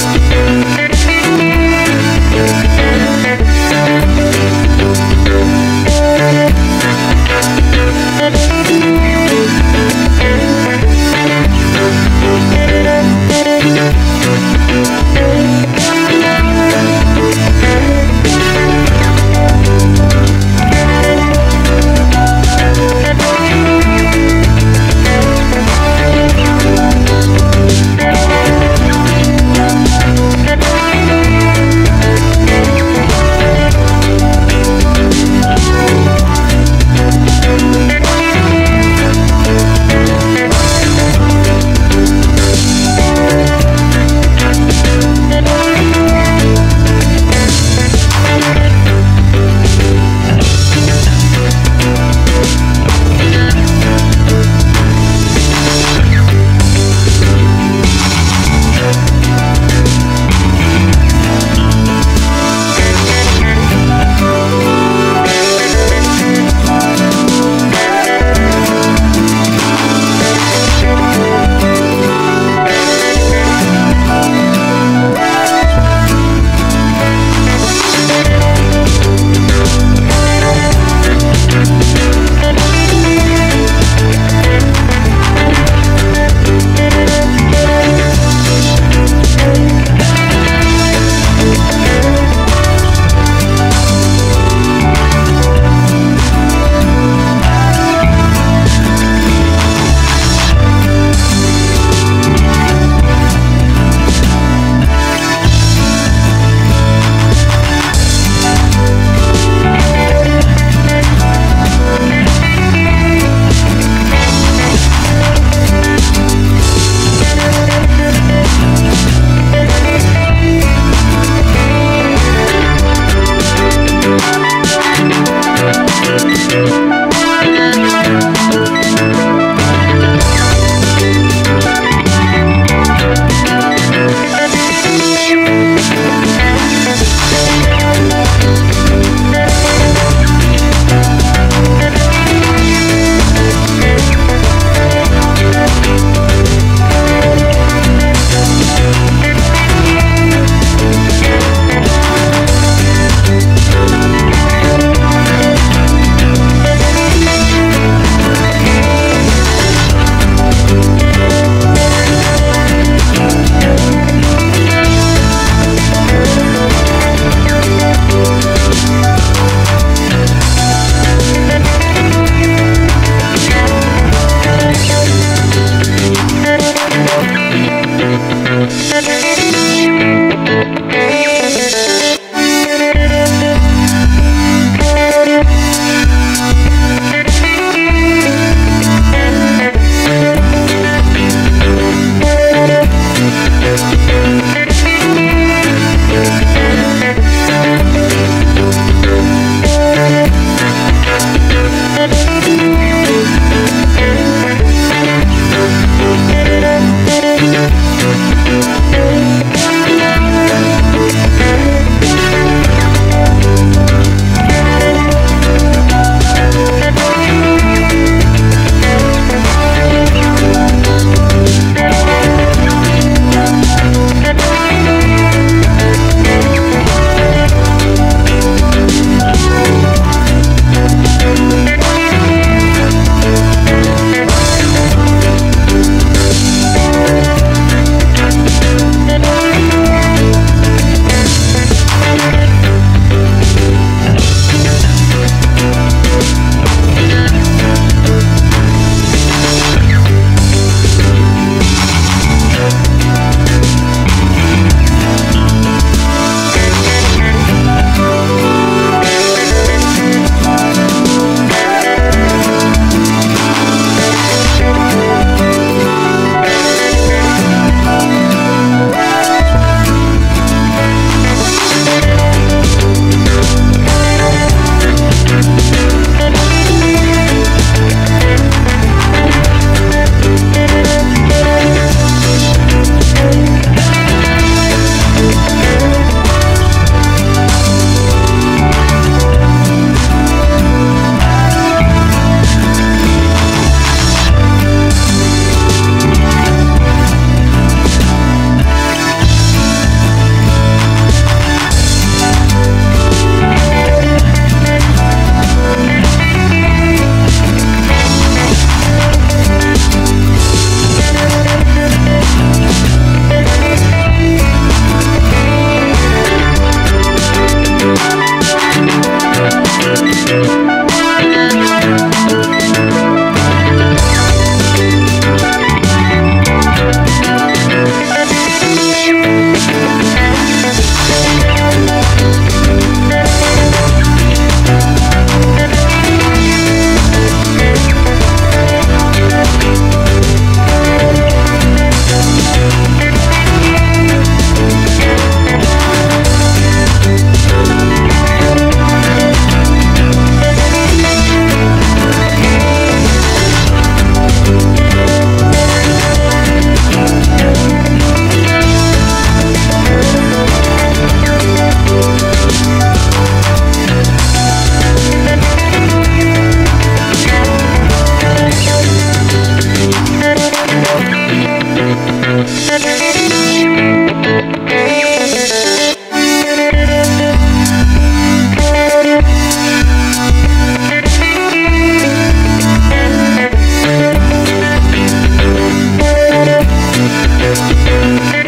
you. Música Música